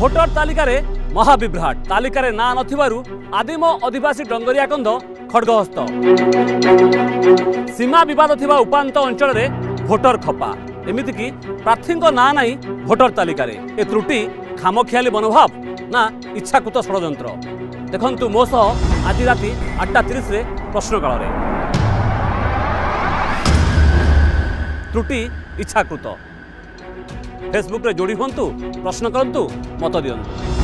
Voter ତାଲିକାରେ ମହାବିଭ୍ରାଟ ତାଲିକାରେ ନାଁ ନଥିବାରୁ ଆଦିମ ଅଧିବାସୀ ଡଙ୍ଗରିଆ କନ୍ଧ ଖଡ୍ଗହସ୍ତ ସୀମା ବିବାଦ ଥିବା ଉପାନ୍ତ ଅଞ୍ଚଳରେ ଭୋଟର ଖପା। ଏମିତିକି ପ୍ରାର୍ଥୀଙ୍କ ନାଁ ନାହିଁ ଭୋଟର ତାଲିକାରେ। ଏ ତ୍ରୁଟି ଖାମଖିଆଲି ମନୋଭାବ ନା ଇଚ୍ଛାକୃତ ଷଡ଼ଯନ୍ତ୍ର। ଦେଖନ୍ତୁ ମୋ ସହ ଆଜି ରାତି ଆଠଟା ତିରିଶରେ ପ୍ରଶ୍ନକାଳରେ। ତ୍ରୁଟି ଇଚ୍ଛାକୃତ। ଫେସବୁକ୍ରେ ଯୋଡ଼ି ହୁଅନ୍ତୁ ପ୍ରଶ୍ନ କରନ୍ତୁ ମତ ଦିଅନ୍ତୁ